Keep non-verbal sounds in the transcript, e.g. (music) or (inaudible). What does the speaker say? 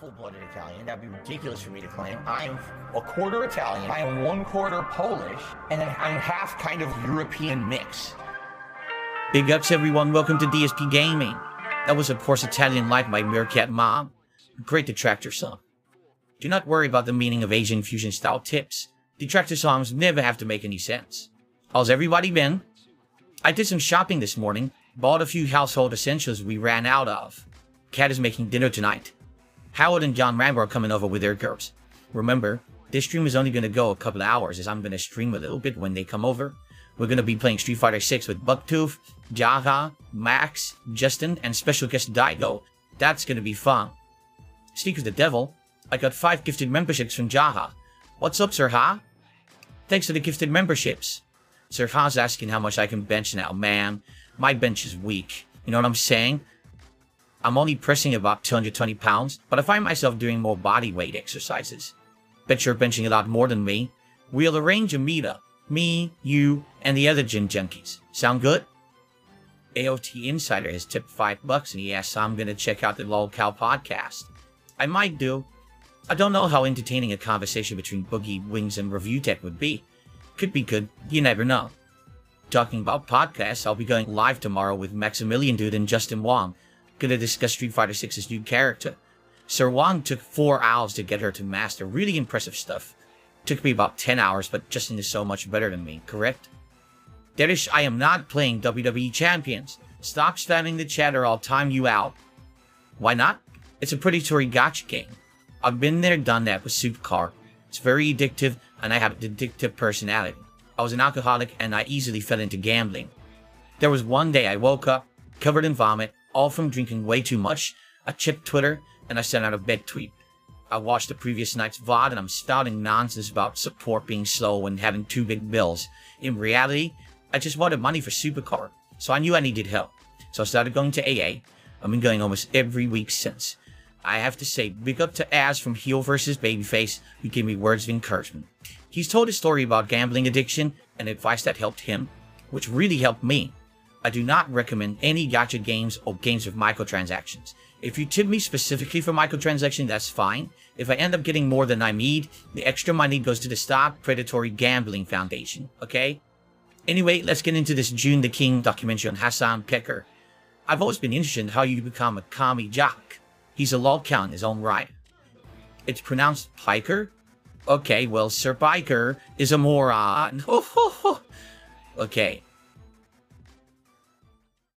full-blooded Italian. That'd be ridiculous for me to claim. I am a quarter Italian. I am one quarter Polish, and I'm half kind of European mix. Big ups, everyone. Welcome to DSP Gaming. That was, of course, Italian Life by Meerkat Mob. Great detractor song. Do not worry about the meaning of Asian fusion style tips. Detractor songs never have to make any sense. How's everybody been? I did some shopping this morning, bought a few household essentials we ran out of. Kat is making dinner tonight. Howard and John Rambo are coming over with their girls. Remember, this stream is only going to go a couple of hours as I'm going to stream a little bit when they come over. We're going to be playing Street Fighter 6 with Bucktooth, Jaha, Max, Justin, and special guest Daigo. That's going to be fun. Speak of the devil, I got 5 gifted memberships from Jaha. What's up, Sir Ha? Thanks for the gifted memberships. Sir Ha's asking how much I can bench now. Man, my bench is weak. You know what I'm saying? I'm only pressing about 220 pounds, but I find myself doing more body weight exercises. Bet you're benching a lot more than me. We'll arrange a meetup. Me, you, and the other gym junkies. Sound good? ALT Insider has tipped 5 bucks and he asks I'm gonna check out the Lolcow podcast. I might do. I don't know how entertaining a conversation between Boogie, Wings, and Review Tech would be. Could be good, you never know. Talking about podcasts, I'll be going live tomorrow with Maximilian Dood and Justin Wong gonna discuss Street Fighter 6's new character. Sir Wong took 4 hours to get her to master. Really impressive stuff. Took me about 10 hours, but Justin is so much better than me, correct? Derich, I am not playing WWE Champions. Stop spamming the chat or I'll time you out. Why not? It's a predatory gacha game. I've been there, done that with Supercar. It's very addictive, and I have an addictive personality. I was an alcoholic, and I easily fell into gambling. There was one day I woke up, covered in vomit, all from drinking way too much. I checked Twitter and I sent out a bed tweet. I watched the previous night's VOD and I'm spouting nonsense about support being slow and having two big bills. In reality, I just wanted money for Supercar, so I knew I needed help. So I started going to AA. I've been going almost every week since. I have to say, big up to Az from Heel vs. Babyface, who gave me words of encouragement. He's told a story about gambling addiction and advice that helped him, which really helped me. I do not recommend any gacha games or games with microtransactions. If you tip me specifically for microtransactions, that's fine. If I end up getting more than I need, the extra money goes to the Stop Predatory Gambling Foundation, okay? Anyway, let's get into this June the King documentary on Hasan Peker. I've always been interested in how you become a kami jock. He's a lolcow in his own right. It's pronounced Piker? Okay, well, Sir Piker is a moron. (laughs) okay,